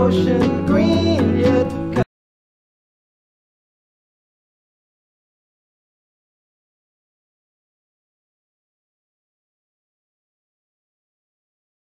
ocean green.